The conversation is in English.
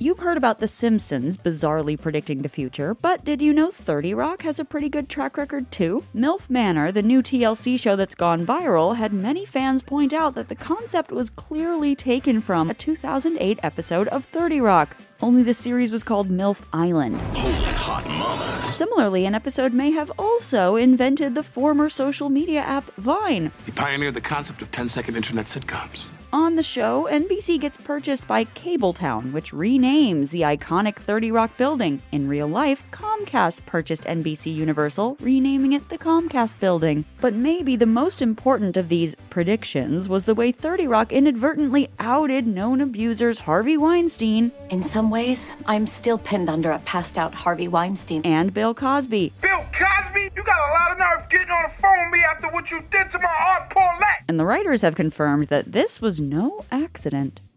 You've heard about The Simpsons bizarrely predicting the future, but did you know 30 Rock has a pretty good track record too? MILF Manor, the new TLC show that's gone viral, had many fans point out that the concept was clearly taken from a 2008 episode of 30 Rock. Only the series was called MILF Island. Holy hot mama. Similarly, an episode may have also invented the former social media app Vine. He pioneered the concept of 10 second internet sitcoms. On the show, NBC gets purchased by Cabletown, which renames the iconic 30 Rock building. In real life, Comcast purchased NBC Universal, renaming it the Comcast building. But maybe the most important of these predictions was the way 30 Rock inadvertently outed known abusers Harvey Weinstein In some ways, I'm still pinned under a passed out Harvey Weinstein. and Bill Cosby. Bill Cosby, you got a lot of nerve getting on the phone with me after what you did to my Aunt Paulette. And the writers have confirmed that this was no accident.